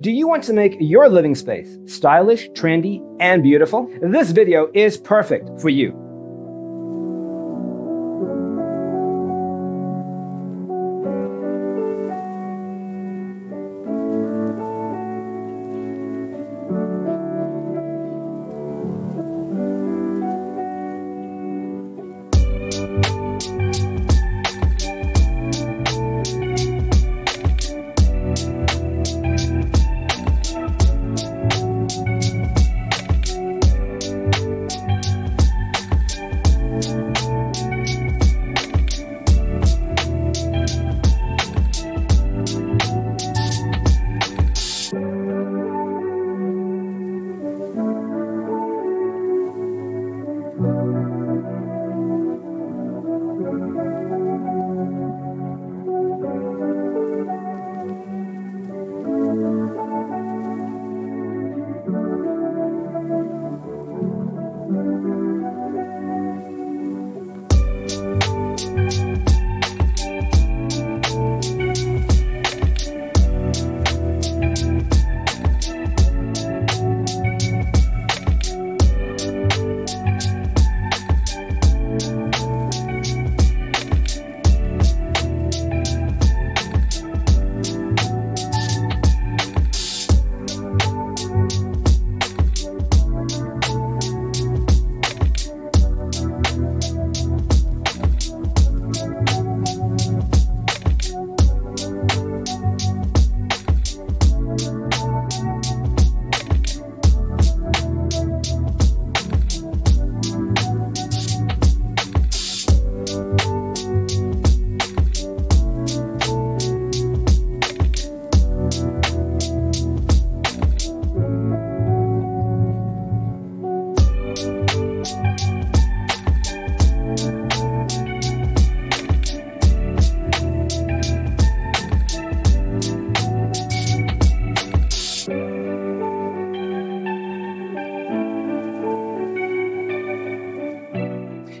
Do you want to make your living space stylish, trendy, and beautiful? This video is perfect for you.